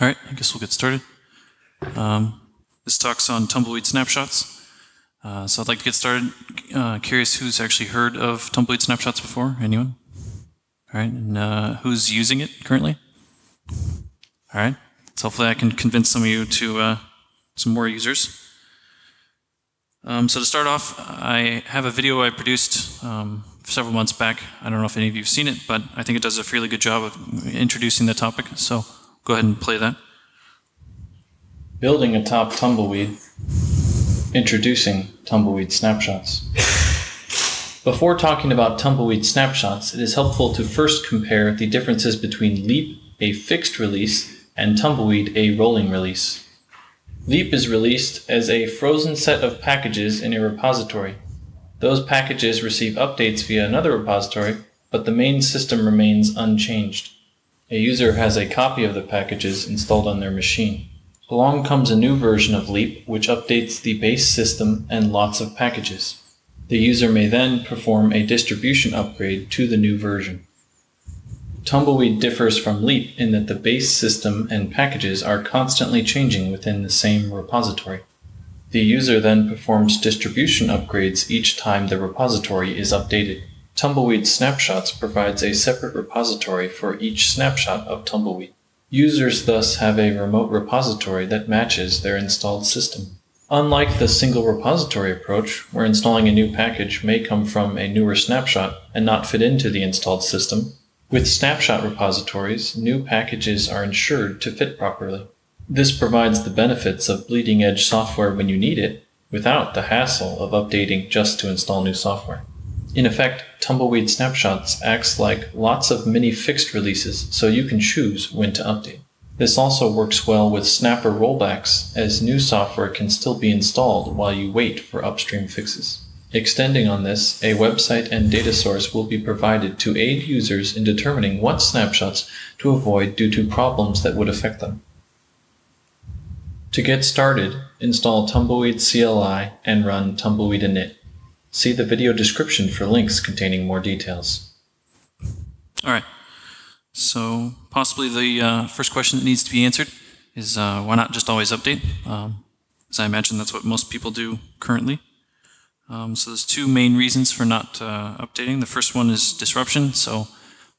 All right, I guess we'll get started. Um, this talk's on tumbleweed snapshots. Uh, so I'd like to get started. Uh, curious who's actually heard of tumbleweed snapshots before? Anyone? All right, and uh, who's using it currently? All right, so hopefully I can convince some of you to uh, some more users. Um, so to start off, I have a video I produced um, several months back. I don't know if any of you have seen it, but I think it does a fairly good job of introducing the topic. So go ahead and play that. Building atop tumbleweed. Introducing tumbleweed snapshots. Before talking about tumbleweed snapshots, it is helpful to first compare the differences between Leap, a fixed release, and Tumbleweed, a rolling release. Leap is released as a frozen set of packages in a repository. Those packages receive updates via another repository, but the main system remains unchanged. A user has a copy of the packages installed on their machine. Along comes a new version of Leap, which updates the base system and lots of packages. The user may then perform a distribution upgrade to the new version. Tumbleweed differs from Leap in that the base system and packages are constantly changing within the same repository. The user then performs distribution upgrades each time the repository is updated. Tumbleweed Snapshots provides a separate repository for each snapshot of Tumbleweed. Users thus have a remote repository that matches their installed system. Unlike the single repository approach, where installing a new package may come from a newer snapshot and not fit into the installed system, with snapshot repositories, new packages are ensured to fit properly. This provides the benefits of bleeding edge software when you need it, without the hassle of updating just to install new software. In effect, Tumbleweed Snapshots acts like lots of mini fixed releases, so you can choose when to update. This also works well with snapper rollbacks, as new software can still be installed while you wait for upstream fixes. Extending on this, a website and data source will be provided to aid users in determining what snapshots to avoid due to problems that would affect them. To get started, install Tumbleweed CLI and run tumbleweed init. See the video description for links containing more details. All right. So possibly the uh, first question that needs to be answered is uh, why not just always update? Um, as I imagine that's what most people do currently. Um, so there's two main reasons for not uh, updating. The first one is disruption. So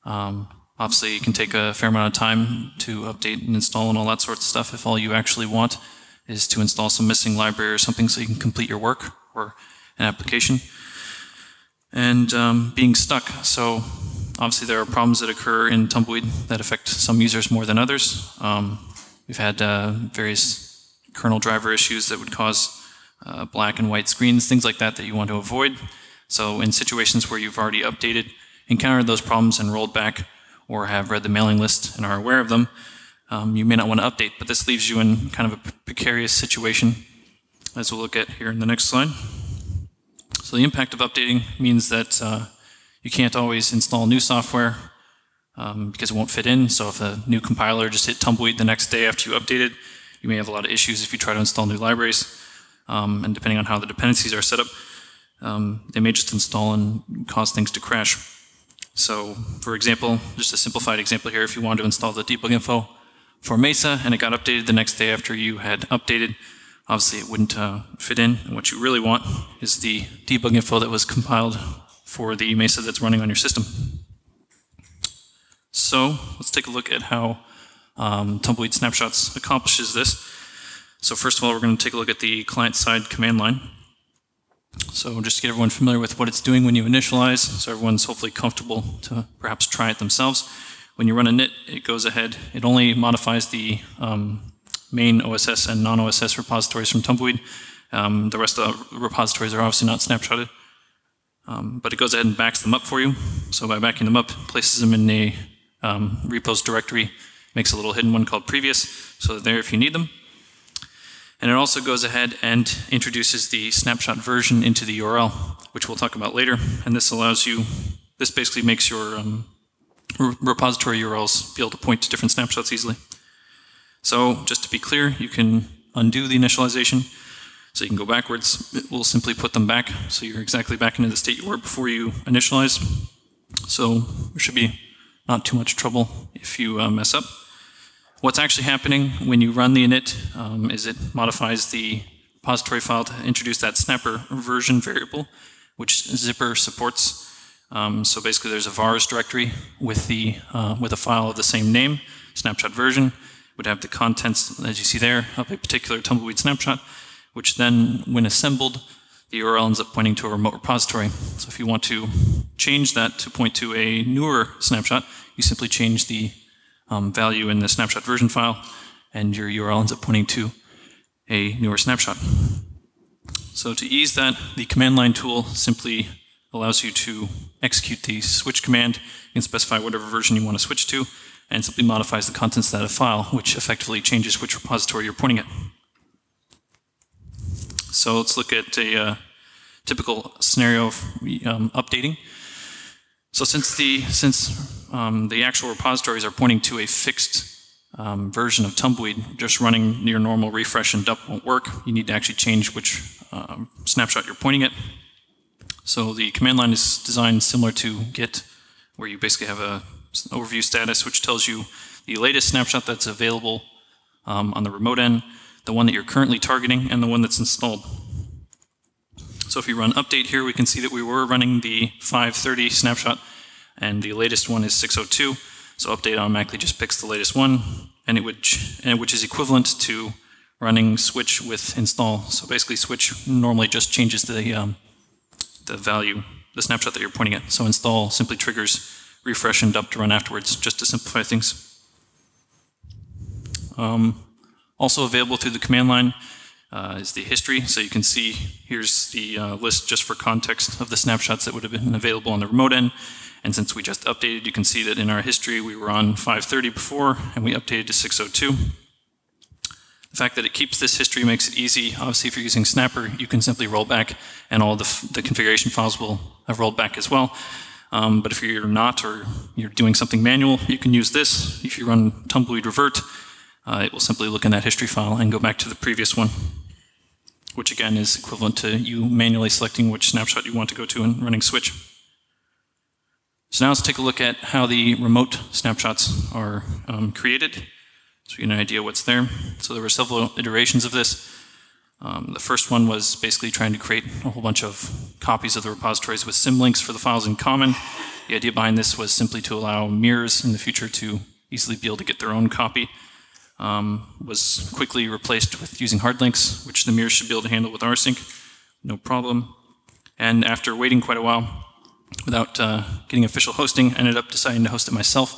um, obviously it can take a fair amount of time to update and install and all that sort of stuff if all you actually want is to install some missing library or something so you can complete your work or an application. And um, being stuck. So obviously there are problems that occur in Tumbleweed that affect some users more than others. Um, we've had uh, various kernel driver issues that would cause uh, black and white screens, things like that that you want to avoid. So in situations where you've already updated, encountered those problems and rolled back or have read the mailing list and are aware of them, um, you may not want to update, but this leaves you in kind of a precarious situation as we'll look at here in the next slide. So the impact of updating means that uh, you can't always install new software um, because it won't fit in. So if a new compiler just hit Tumbleweed the next day after you updated, you may have a lot of issues if you try to install new libraries um, and depending on how the dependencies are set up, um, they may just install and cause things to crash. So, for example, just a simplified example here, if you want to install the debug info for Mesa and it got updated the next day after you had updated, obviously it wouldn't uh, fit in. And what you really want is the debug info that was compiled for the Mesa that's running on your system. So let's take a look at how um, Tumbleweed Snapshots accomplishes this. So first of all, we're going to take a look at the client-side command line. So just to get everyone familiar with what it's doing when you initialize, so everyone's hopefully comfortable to perhaps try it themselves. When you run a init, it goes ahead, it only modifies the um, main OSS and non-OSS repositories from Tumbleweed. Um, the rest of the repositories are obviously not snapshotted. Um, but it goes ahead and backs them up for you. So by backing them up, places them in a um, repos directory, makes a little hidden one called previous, so they're there if you need them. And it also goes ahead and introduces the snapshot version into the URL, which we'll talk about later. And this allows you, this basically makes your um, repository URLs be able to point to different snapshots easily. So just to be clear, you can undo the initialization. So you can go backwards. It will simply put them back. So you're exactly back into the state you were before you initialize. So there should be not too much trouble if you uh, mess up. What's actually happening when you run the init um, is it modifies the repository file to introduce that snapper version variable, which Zypper supports. Um, so basically, there's a vars directory with the uh, with a file of the same name, snapshot version, would have the contents as you see there of a particular tumbleweed snapshot, which then, when assembled, the URL ends up pointing to a remote repository. So if you want to change that to point to a newer snapshot, you simply change the um, value in the snapshot version file, and your URL ends up pointing to a newer snapshot. So to ease that, the command line tool simply allows you to execute the switch command. Can specify whatever version you want to switch to, and simply modifies the contents of that file, which effectively changes which repository you're pointing at. So let's look at a uh, typical scenario of um, updating. So since the since um, the actual repositories are pointing to a fixed um, version of Tumbleweed, just running your normal refresh and dup won't work. You need to actually change which um, snapshot you're pointing at. So the command line is designed similar to Git, where you basically have a overview status, which tells you the latest snapshot that's available um, on the remote end, the one that you're currently targeting, and the one that's installed. So if you run update here, we can see that we were running the 530 snapshot, and the latest one is 602. So update automatically just picks the latest one, and it would, and which is equivalent to running switch with install. So basically, switch normally just changes the um, the value, the snapshot that you're pointing at. So install simply triggers refresh and dup to run afterwards, just to simplify things. Um, also available through the command line uh, is the history. So you can see here's the uh, list just for context of the snapshots that would have been available on the remote end. And since we just updated, you can see that in our history we were on 530 before and we updated to 602. The fact that it keeps this history makes it easy. Obviously, if you're using Snapper, you can simply roll back and all the, the configuration files will have rolled back as well. Um, but if you're not or you're doing something manual, you can use this. If you run tumbleweed revert, uh, it will simply look in that history file and go back to the previous one, which again is equivalent to you manually selecting which snapshot you want to go to and running switch. So now let's take a look at how the remote snapshots are um, created, so you get an idea what's there. So there were several iterations of this. Um, the first one was basically trying to create a whole bunch of copies of the repositories with symlinks for the files in common. The idea behind this was simply to allow mirrors in the future to easily be able to get their own copy. Um, was quickly replaced with using hard links, which the mirrors should be able to handle with rsync, no problem. And after waiting quite a while, without uh, getting official hosting, I ended up deciding to host it myself.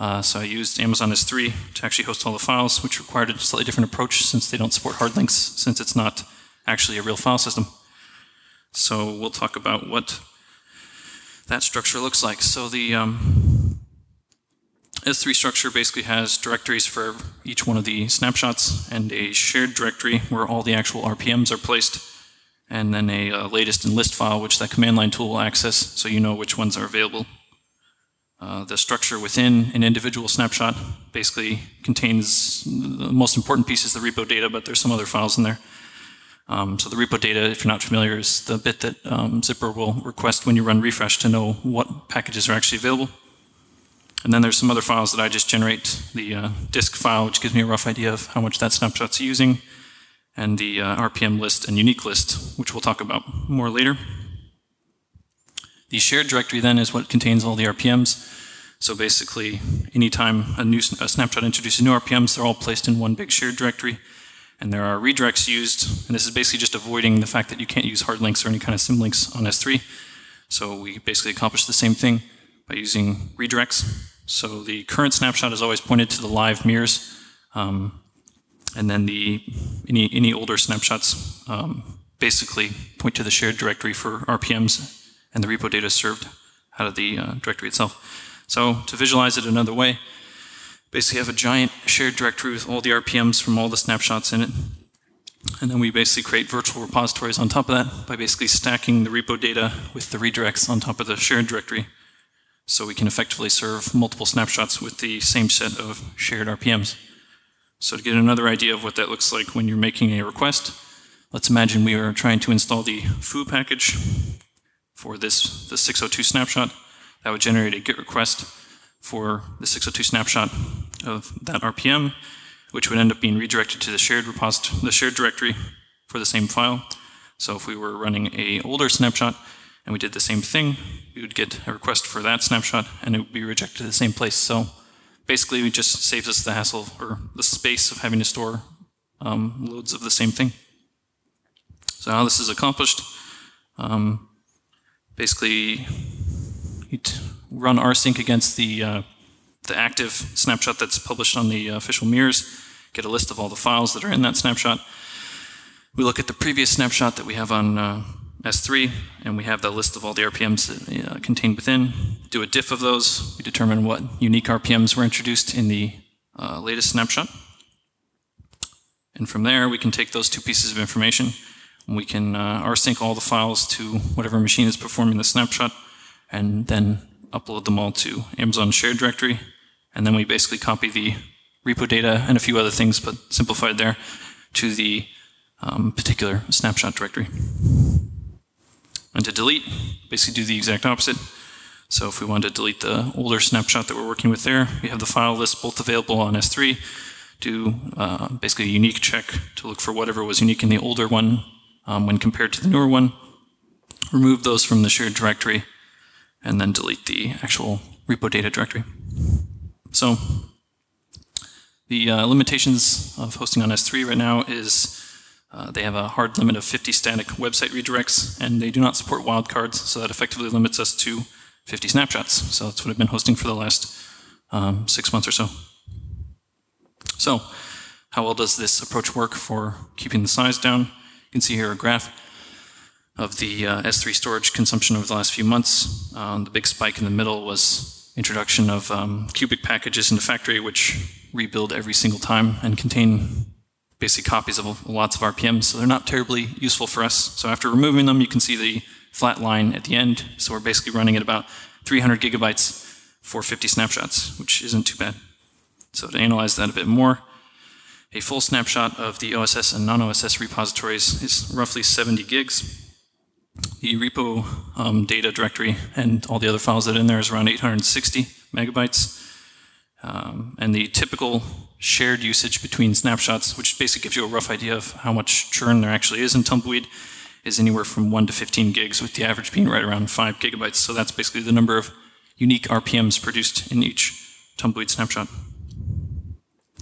Uh, so I used Amazon S3 to actually host all the files, which required a slightly different approach since they don't support hard links, since it's not actually a real file system. So we'll talk about what that structure looks like. So the um, S3 structure basically has directories for each one of the snapshots and a shared directory where all the actual RPMs are placed, and then a uh, latest and list file, which that command line tool will access so you know which ones are available. Uh, the structure within an individual snapshot basically contains the most important piece is the repo data, but there's some other files in there. Um, so the repo data, if you're not familiar, is the bit that um, Zypper will request when you run refresh to know what packages are actually available. And then there's some other files that I just generate, the uh, disk file, which gives me a rough idea of how much that snapshot's using, and the uh, RPM list and unique list, which we'll talk about more later. The shared directory then is what contains all the RPMs. So basically, anytime a new a snapshot introduces new RPMs, they're all placed in one big shared directory. And there are redirects used, and this is basically just avoiding the fact that you can't use hard links or any kind of symlinks on S3. So we basically accomplish the same thing by using redirects. So the current snapshot is always pointed to the live mirrors, um, and then the any any older snapshots um, basically point to the shared directory for RPMs and the repo data served out of the uh, directory itself. So to visualize it another way, basically have a giant shared directory with all the RPMs from all the snapshots in it. And then we basically create virtual repositories on top of that by basically stacking the repo data with the redirects on top of the shared directory. So we can effectively serve multiple snapshots with the same set of shared RPMs. So to get another idea of what that looks like when you're making a request, let's imagine we are trying to install the foo package for this the 602 snapshot. That would generate a GET request for the 602 snapshot. of that RPM, which would end up being redirected to the shared reposit- the shared directory for the same file. So if we were running a older snapshot and we did the same thing, we would get a request for that snapshot and it would be rejected to the same place. So basically, it just saves us the hassle or the space of having to store um, loads of the same thing. So how this is accomplished, um, basically, run rsync against the uh, the active snapshot that's published on the official mirrors, get a list of all the files that are in that snapshot. We look at the previous snapshot that we have on uh, S3, and we have the list of all the RPMs uh, contained within. Do a diff of those. We determine what unique RPMs were introduced in the uh, latest snapshot. And from there, we can take those two pieces of information, and we can uh, rsync all the files to whatever machine is performing the snapshot, and then upload them all to Amazon shared directory and then we basically copy the repo data and a few other things, but simplified there, to the um, particular snapshot directory. And to delete, basically do the exact opposite. So if we want to delete the older snapshot that we're working with there, we have the file list both available on S3, do uh, basically a unique check to look for whatever was unique in the older one um, when compared to the newer one, remove those from the shared directory, and then delete the actual repo data directory. So the uh, limitations of hosting on S3 right now is uh, they have a hard limit of 50 static website redirects, and they do not support wildcards, so that effectively limits us to 50 snapshots. So that's what I've been hosting for the last um, six months or so. So how well does this approach work for keeping the size down? You can see here a graph of the uh, S3 storage consumption over the last few months. Um, the big spike in the middle was introduction of um, Kubic packages into factory, which rebuild every single time and contain basic copies of lots of RPMs, so they're not terribly useful for us. So after removing them, you can see the flat line at the end. So we're basically running at about 300 gigabytes for 50 snapshots, which isn't too bad. So to analyze that a bit more, a full snapshot of the OSS and non-OSS repositories is roughly 70 gigs, the repo um, data directory and all the other files that are in there is around 860 megabytes. Um, and the typical shared usage between snapshots, which basically gives you a rough idea of how much churn there actually is in Tumbleweed, is anywhere from 1 to 15 gigs, with the average being right around 5 gigabytes. So that's basically the number of unique RPMs produced in each Tumbleweed snapshot.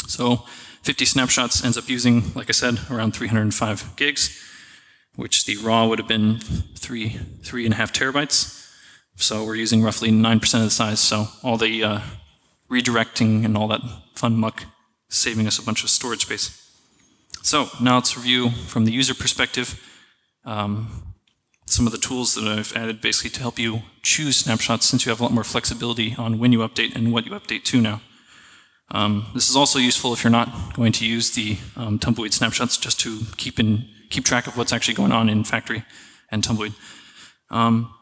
So 50 snapshots ends up using, like I said, around 305 gigs which the raw would have been three, three and a half terabytes. So we're using roughly 9% of the size. So all the uh, redirecting and all that fun muck saving us a bunch of storage space. So now let's review from the user perspective um, some of the tools that I've added basically to help you choose snapshots since you have a lot more flexibility on when you update and what you update to now. Um, this is also useful if you're not going to use the um, tumbleweed snapshots just to keep in keep track of what's actually going on in factory and tumbleweed. Um,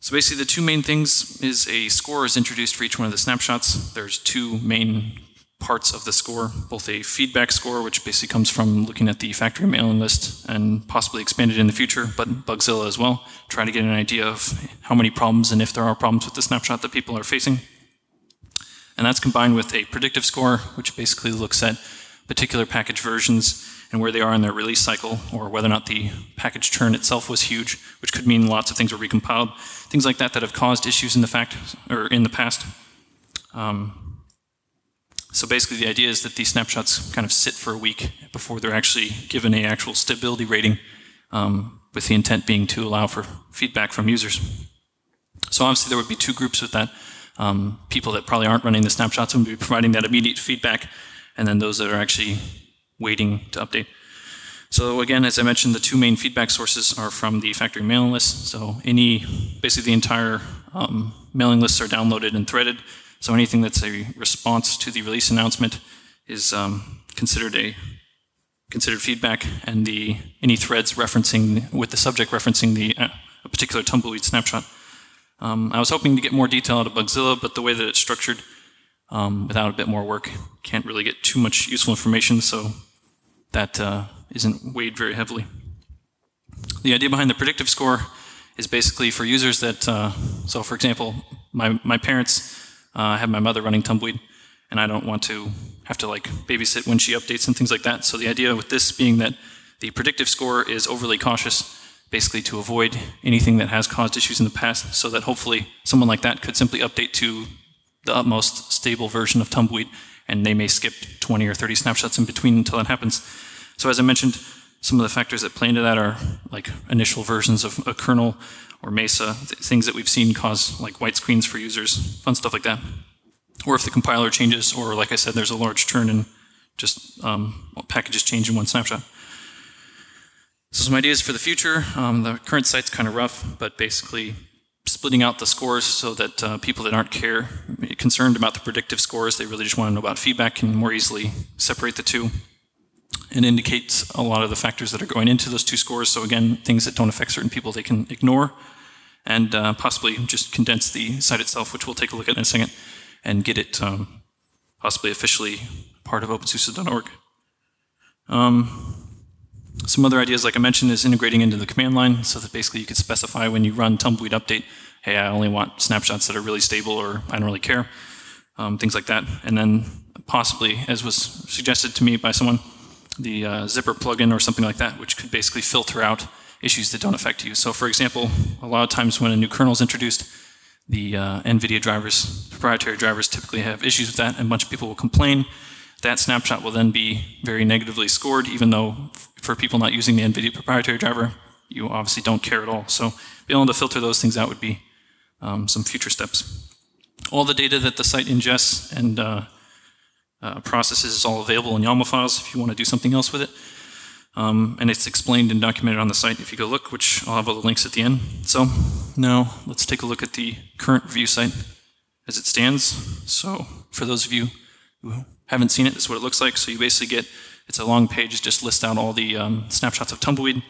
so basically the two main things is a score is introduced for each one of the snapshots. There's two main parts of the score, both a feedback score, which basically comes from looking at the factory mailing list and possibly expanded in the future, but Bugzilla as well, trying to get an idea of how many problems and if there are problems with the snapshot that people are facing. And that's combined with a predictive score, which basically looks at particular package versions and where they are in their release cycle, or whether or not the package churn itself was huge, which could mean lots of things were recompiled, things like that that have caused issues in the fact or in the past. Um, so basically, the idea is that these snapshots kind of sit for a week before they're actually given a actual stability rating, um, with the intent being to allow for feedback from users. So obviously, there would be two groups with that. Um, people that probably aren't running the snapshots would be providing that immediate feedback, and then those that are actually waiting to update. So again, as I mentioned, the two main feedback sources are from the factory mailing list. So any, basically the entire um, mailing lists are downloaded and threaded. So anything that's a response to the release announcement is um, considered a considered feedback, and the any threads referencing with the subject referencing the uh, a particular tumbleweed snapshot. Um, I was hoping to get more detail out of Bugzilla, but the way that it's structured, um, without a bit more work, can't really get too much useful information. So that uh, not weighed very heavily. The idea behind the predictive score is basically for users that, uh, so for example, my, my parents uh, have my mother running Tumbleweed, and I don't want to have to like babysit when she updates and things like that. So the idea with this being that the predictive score is overly cautious, basically to avoid anything that has caused issues in the past, so that hopefully someone like that could simply update to the utmost stable version of Tumbleweed, and they may skip 20 or 30 snapshots in between until that happens. So as I mentioned, some of the factors that play into that are like initial versions of a kernel or Mesa, th- things that we've seen cause like white screens for users, fun stuff like that. Or if the compiler changes, or like I said, there's a large churn and just um, packages change in one snapshot. So some ideas for the future. Um, the current site's kind of rough, but basically splitting out the scores so that uh, people that aren't care concerned about the predictive scores, they really just want to know about feedback, can more easily separate the two. It indicates a lot of the factors that are going into those two scores. So again, things that don't affect certain people, they can ignore, and uh, possibly just condense the site itself, which we'll take a look at in a second, and get it um, possibly officially part of OpenSUSE.org. Um, some other ideas, like I mentioned, is integrating into the command line so that basically you could specify when you run tumbleweed update, hey, I only want snapshots that are really stable or I don't really care, um, things like that. And then possibly, as was suggested to me by someone, the uh, zypper plugin or something like that, which could basically filter out issues that don't affect you. So, for example, a lot of times when a new kernel is introduced, the uh, NVIDIA drivers, proprietary drivers, typically have issues with that, and a bunch of people will complain. That snapshot will then be very negatively scored, even though for people not using the NVIDIA proprietary driver, you obviously don't care at all. So, being able to filter those things out would be um, some future steps. All the data that the site ingests and uh, uh, processes is all available in YAML files if you want to do something else with it. Um, and it's explained and documented on the site if you go look, which I'll have all the links at the end. So now let's take a look at the current review site as it stands. So for those of you who haven't seen it, this is what it looks like. So you basically get, it's a long page, just lists out all the um, snapshots of Tumbleweed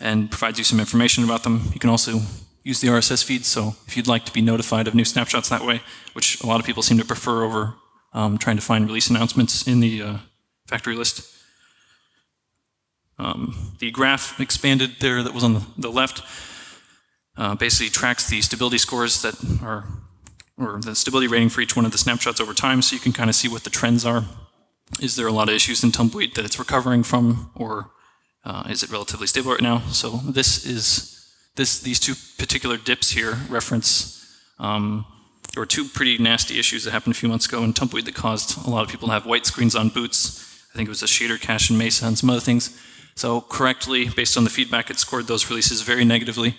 and provides you some information about them. You can also use the RSS feed, so if you'd like to be notified of new snapshots that way, which a lot of people seem to prefer over um, trying to find release announcements in the uh, factory list. Um, the graph expanded there that was on the, the left uh, basically tracks the stability scores that are, or the stability rating for each one of the snapshots over time, so you can kind of see what the trends are. Is there a lot of issues in Tumbleweed that it's recovering from, or uh, is it relatively stable right now? So this is this these two particular dips here reference um, there were two pretty nasty issues that happened a few months ago in Tumbleweed that caused a lot of people to have white screens on boots. I think it was a shader cache in Mesa and some other things. So correctly, based on the feedback, it scored those releases very negatively,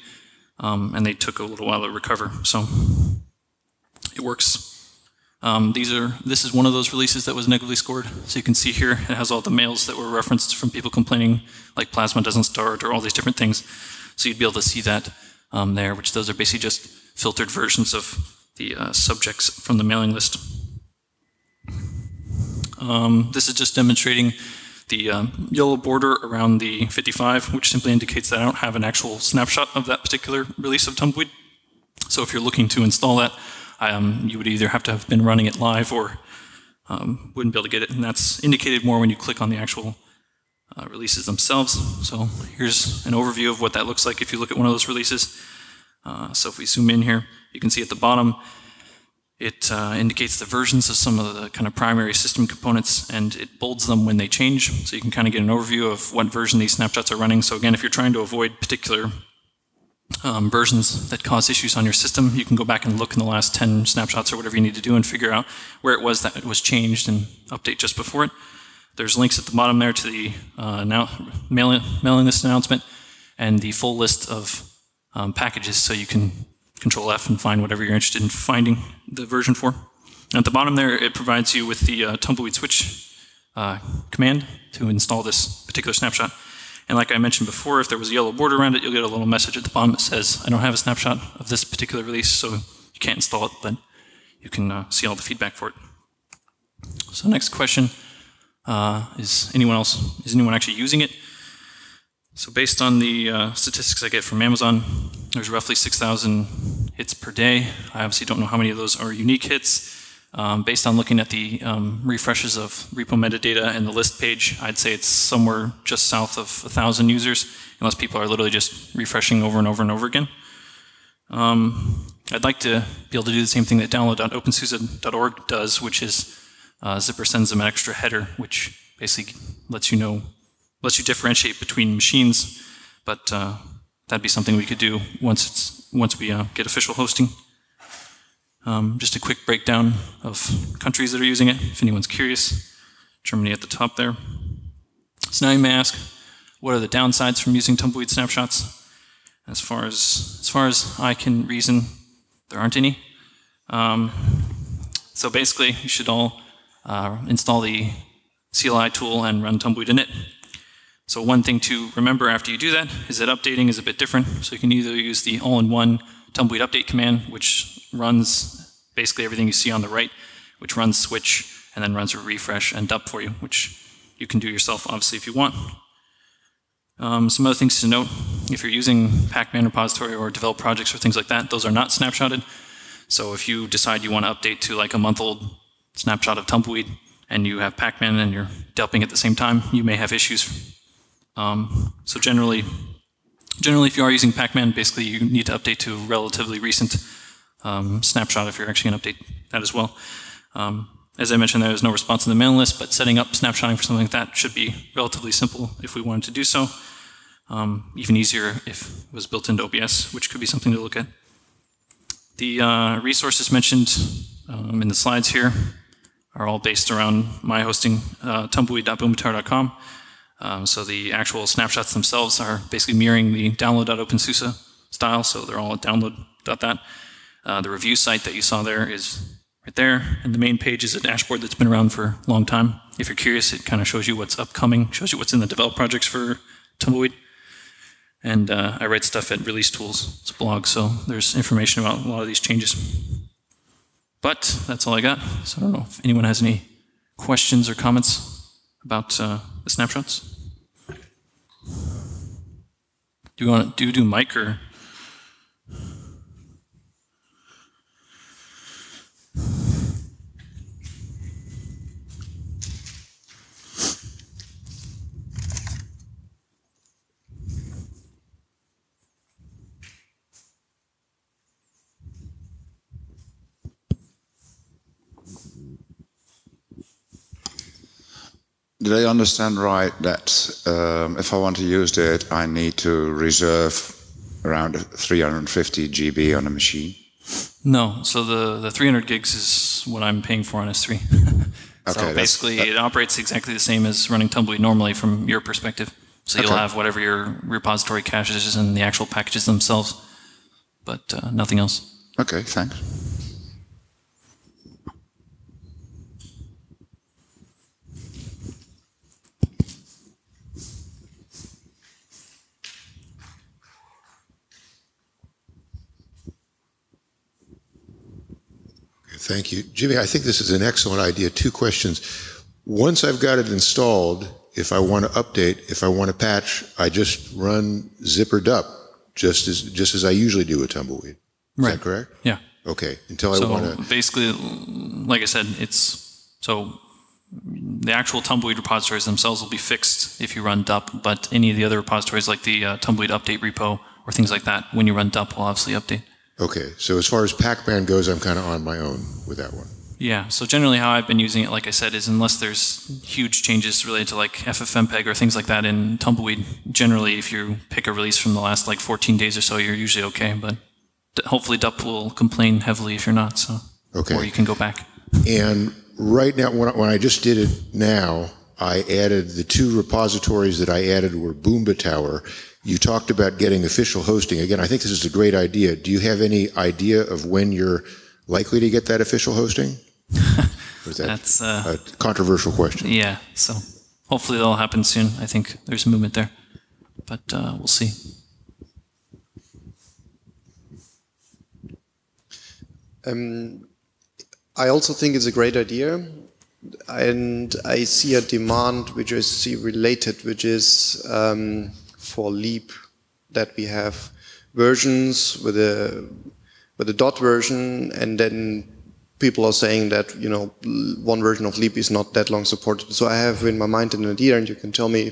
um, and they took a little while to recover. So it works. Um, these are this is one of those releases that was negatively scored. So you can see here it has all the mails that were referenced from people complaining, like Plasma doesn't start or all these different things. So you'd be able to see that um, there, which those are basically just filtered versions of the uh, subjects from the mailing list. Um, this is just demonstrating the um, yellow border around the 55, which simply indicates that I don't have an actual snapshot of that particular release of Tumbleweed. So if you're looking to install that, um, you would either have to have been running it live or um, wouldn't be able to get it. And that's indicated more when you click on the actual uh, releases themselves. So here's an overview of what that looks like if you look at one of those releases. Uh, so if we zoom in here, you can see at the bottom, it uh, indicates the versions of some of the kind of primary system components and it bolds them when they change. So you can kind of get an overview of what version these snapshots are running. So again, if you're trying to avoid particular um, versions that cause issues on your system, you can go back and look in the last 10 snapshots or whatever you need to do and figure out where it was that it was changed and update just before it. There's links at the bottom there to the uh, now mailing, mailing list announcement and the full list of um, packages so you can control F and find whatever you're interested in finding the version for. And at the bottom there, it provides you with the uh, tumbleweed switch uh, command to install this particular snapshot. And like I mentioned before, if there was a yellow border around it, you'll get a little message at the bottom that says, I don't have a snapshot of this particular release, so you can't install it, but you can uh, see all the feedback for it. So next question, uh, is anyone else, is anyone actually using it? So based on the uh, statistics I get from Amazon, there's roughly 6,000 hits per day. I obviously don't know how many of those are unique hits. Um, based on looking at the um, refreshes of repo metadata and the list page, I'd say it's somewhere just south of 1,000 users, unless people are literally just refreshing over and over and over again. Um, I'd like to be able to do the same thing that download.opensuse.org does, which is uh, Zypper sends them an extra header, which basically lets you know, lets you differentiate between machines. But uh, that'd be something we could do once it's once we uh, get official hosting. Um, just a quick breakdown of countries that are using it, if anyone's curious. Germany at the top there. So now you may ask, what are the downsides from using tumbleweed snapshots? As far as as far as I can reason, there aren't any. Um, so basically, you should all uh, install the CLI tool and run tumbleweed init. So one thing to remember after you do that is that updating is a bit different. So you can either use the all-in-one tumbleweed update command, which runs basically everything you see on the right, which runs switch and then runs a refresh and dup for you, which you can do yourself obviously if you want. Um, some other things to note, if you're using Packman repository or develop projects or things like that, those are not snapshotted. So if you decide you want to update to like a month old snapshot of Tumbleweed and you have Packman and you're delping at the same time, you may have issues. Um, so generally, generally if you are using Packman, basically you need to update to a relatively recent um, snapshot if you're actually going to update that as well. Um, as I mentioned, there is no response in the mailing list, but setting up snapshotting for something like that should be relatively simple if we wanted to do so. Um, even easier if it was built into OBS, which could be something to look at. The uh, resources mentioned um, in the slides here are all based around my hosting, uh, tumbleweed.boombatower.com. Um, so the actual snapshots themselves are basically mirroring the download.opensuse style, so they're all at download.that. Uh, the review site that you saw there is right there, and the main page is a dashboard that's been around for a long time. If you're curious, it kind of shows you what's upcoming, shows you what's in the develop projects for Tumbleweed. And uh, I write stuff at Release Tools. It's a blog, so there's information about a lot of these changes. But that's all I got. So I don't know if anyone has any questions or comments about uh, the snapshots. Do you want to do do mic or? Did I understand right that um, if I want to use it, I need to reserve around 350 GB on a machine? No. So the, the 300 gigs is what I'm paying for on S3. so Okay, basically, that- it operates exactly the same as running Tumbleweed normally from your perspective. So you'll have whatever your repository caches and the actual packages themselves, but uh, nothing else. Okay, thanks. Thank you. Jimmy, I think this is an excellent idea. Two questions. Once I've got it installed, if I want to update, if I want to patch, I just run zypper dup, just as, just as I usually do with Tumbleweed. Is Right. that correct? Yeah. Okay, until I So want to, basically, like I said, it's so the actual Tumbleweed repositories themselves will be fixed if you run dup, but any of the other repositories like the uh, Tumbleweed update repo or things like that, when you run dup, will obviously update. Okay, so as far as Packman goes, I'm kind of on my own with that one. Yeah, so generally how I've been using it, like I said, is unless there's huge changes related to like FFmpeg or things like that in Tumbleweed, generally if you pick a release from the last like 14 days or so, you're usually okay, but hopefully DUP will complain heavily if you're not, so. Okay. Or you can go back. And right now, when I, when I just did it now, I added the two repositories that I added were boombatower. You talked about getting official hosting. Again, I think this is a great idea. Do you have any idea of when you're likely to get that official hosting? Or is that That's, uh, a controversial question? yeah, so hopefully that'll happen soon. I think there's movement there, but uh, we'll see. Um, I also think it's a great idea, and I see a demand which I see related, which is um, for Leap that we have versions with a with a dot version, and then people are saying that you know one version of Leap is not that long supported. So I have in my mind an idea, and you can tell me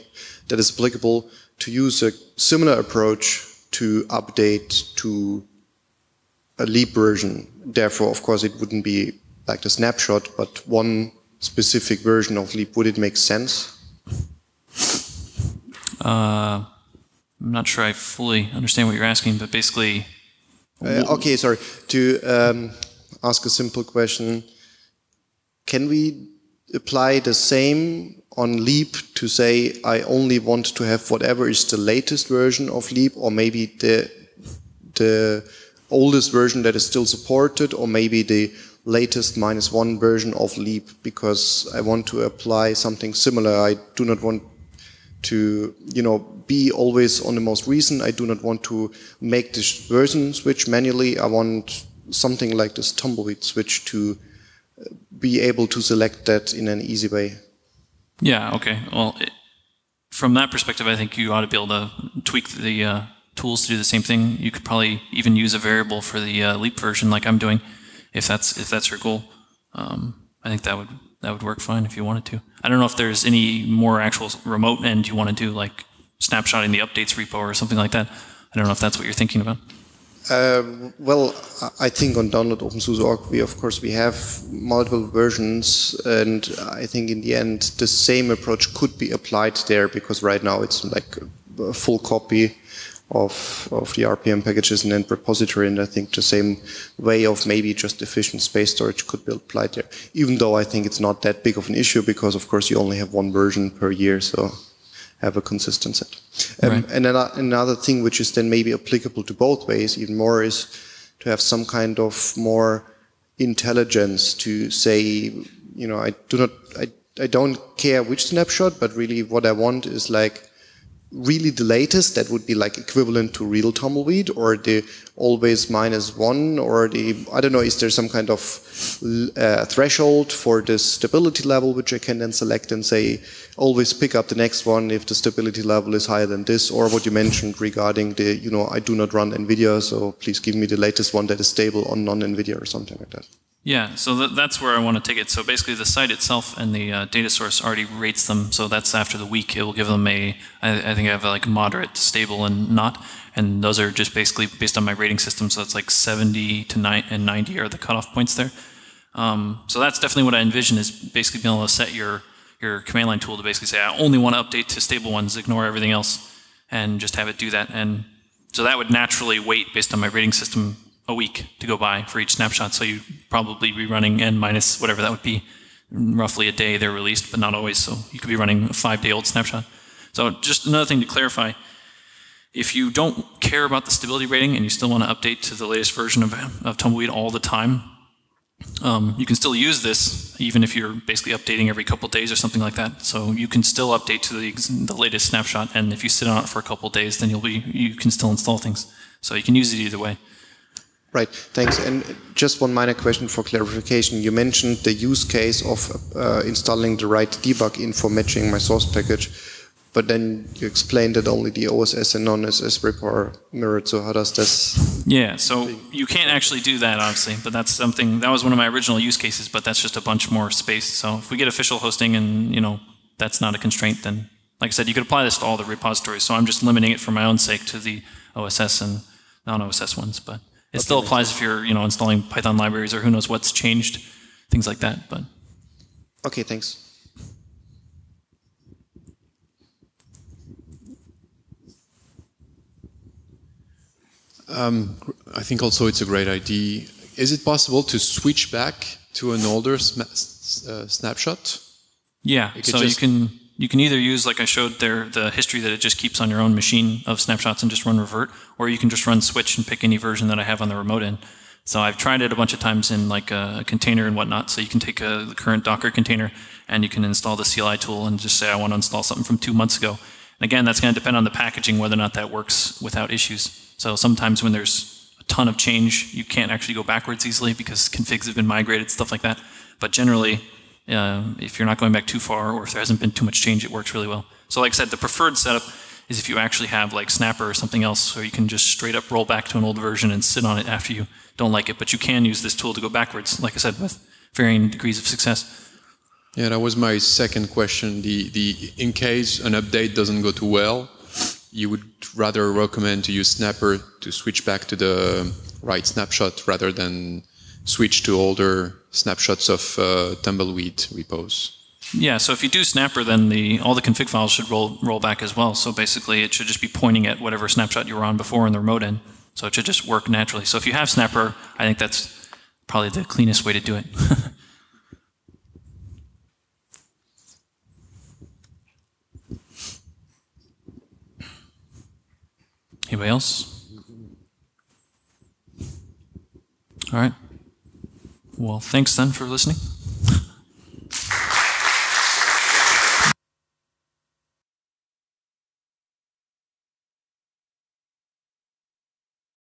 that is applicable to use a similar approach to update to a leap version. Therefore, of course, it wouldn't be like the snapshot, but one specific version of Leap? Would it make sense? Uh, I'm not sure I fully understand what you're asking, but basically, Uh, okay, sorry. To um, ask a simple question, can we apply the same on Leap to say I only want to have whatever is the latest version of Leap, or maybe the the oldest version that is still supported, or maybe the latest minus one version of Leap, because I want to apply something similar. I do not want to you know be always on the most recent. I do not want to make this version switch manually. I want something like this tumbleweed switch to uh, be able to select that in an easy way. yeah, okay. Well, it, from that perspective, I think you ought to be able to tweak the uh, tools to do the same thing. You could probably even use a variable for the uh, Leap version, like I'm doing, if that's if that's your goal. Um, I think that would that would work fine if you wanted to. I don't know if there's any more actual remote end you want to do, like snapshotting the updates repo or something like that. I don't know if that's what you're thinking about. Uh, well, I- think on download OpenSUSE.org, we of course we have multiple versions, and I think in the end the same approach could be applied there because right now it's like a full copy of of the RPM packages in end repository, and I think the same way of maybe just efficient space storage could be applied there. Even though I think it's not that big of an issue because of course you only have one version per year, so have a consistent set. Um, Right. And then another thing which is then maybe applicable to both ways even more is to have some kind of more intelligence to say, you know, I do not, I, I don't care which snapshot, but really what I want is like really the latest that would be like equivalent to real tumbleweed or the always minus one or the i don't know is there some kind of uh, threshold for the stability level which i can then select and say always pick up the next one if the stability level is higher than this or what you mentioned regarding the you know i do not run nvidia so please give me the latest one that is stable on non-nvidia or something like that Yeah, so th- that's where I want to take it. So basically, the site itself and the uh, data source already rates them. So that's after the week. It will give them a, I, I think I have like moderate, stable, and not. And those are just basically based on my rating system. So it's like 70 to 9 and 90 are the cutoff points there. Um, so that's definitely what I envision is basically being able to set your your command line tool to basically say I only want to update to stable ones, ignore everything else, and just have it do that. And so that would naturally wait based on my rating system a week to go by for each snapshot. So you'd probably be running n minus whatever that would be, roughly a day they're released, but not always. So you could be running a five day old snapshot. So just another thing to clarify. If you don't care about the stability rating and you still want to update to the latest version of, of Tumbleweed all the time, um, you can still use this even if you're basically updating every couple days or something like that. So you can still update to the, the latest snapshot, and if you sit on it for a couple days, then you'll be you can still install things. So you can use it either way. Right, thanks. And just one minor question for clarification. You mentioned the use case of uh, installing the right debug info matching my source package, but then you explained that only the OSS and non-SS repo are mirrored. So how does this? Yeah, so you can't actually do that, obviously, but that's something that was one of my original use cases. But that's just a bunch more space. So if we get official hosting, and you know that's not a constraint, then like I said, you could apply this to all the repositories. So I'm just limiting it for my own sake to the OSS and non-OSS ones. But it still applies if you're you know installing Python libraries or who knows what's changed, things like that. But Okay, thanks. I think also it's a great idea. Is it possible to switch back to an older sma- s- uh, snapshot? Yeah, could so just- you can you can either use like I showed there the history that it just keeps on your own machine of snapshots and just run revert, or you can just run switch and pick any version that I have on the remote end. So I've tried it a bunch of times in like a container and whatnot. So you can take a, the current Docker container and you can install the CLI tool and just say I want to install something from two months ago. And again, that's going to depend on the packaging whether or not that works without issues. So sometimes when there's a ton of change, you can't actually go backwards easily because configs have been migrated, stuff like that. But generally, uh, if you're not going back too far or if there hasn't been too much change, it works really well. So like I said, the preferred setup is if you actually have like Snapper or something else, so you can just straight up roll back to an old version and sit on it after you don't like it. But you can use this tool to go backwards, like I said, with varying degrees of success. Yeah, that was my second question. The the in case an update doesn't go too well, you would rather recommend to use Snapper to switch back to the right snapshot rather than switch to older snapshots of uh, tumbleweed repos. Yeah, so if you do Snapper, then the all the config files should roll roll back as well. So basically, it should just be pointing at whatever snapshot you were on before in the remote end. So it should just work naturally. So if you have Snapper, I think that's probably the cleanest way to do it. Anybody else? All right. Well, thanks then for listening.